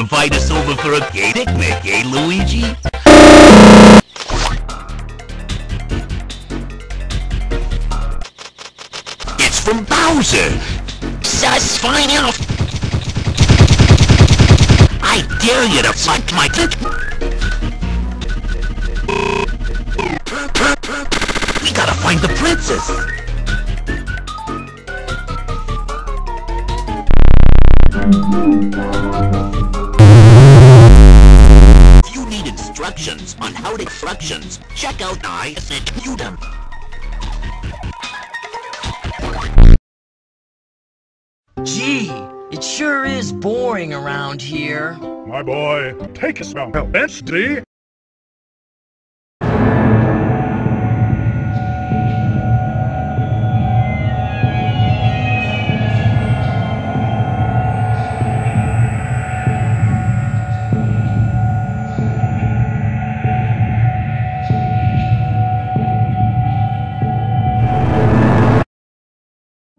invite us over for a gay picnic, eh, Luigi? It's from Bowser! Sus, find out! I dare you to fuck my dick! We gotta find the princess! If you instructions on how to instructions, check out I said them. Gee, it sure is boring around here. My boy, take us now, SD.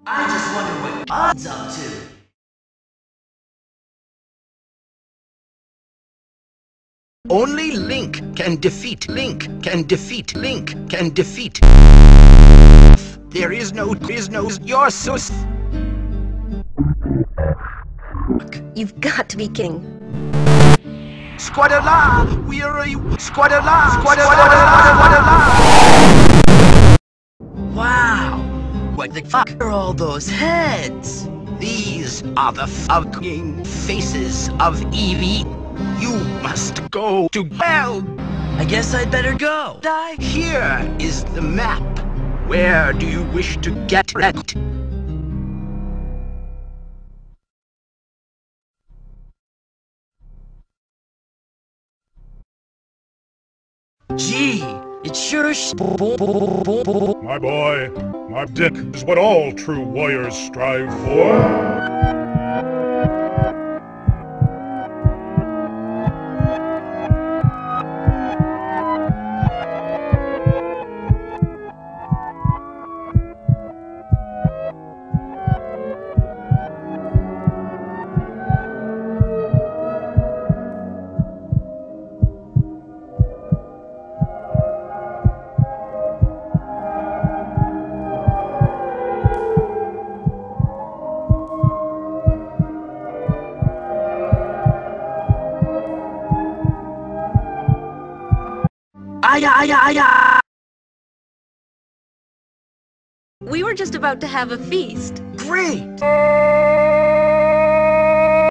I just wonder what Odd's up to. Only Link can defeat Link can defeat Link can defeat. There is no is no you're so You've got to be kidding. Squadala! Where are you? Squadala! Squadala! Squadala! What the fuck are all those heads? These are the fucking faces of Eevee. You must go to hell. I guess I'd better go. Die. Here is the map. Where do you wish to get wrecked? Gee, it sure sh- My boy, my dick is what all true warriors strive for. Aya, aya, aya! We were just about to have a feast. Great!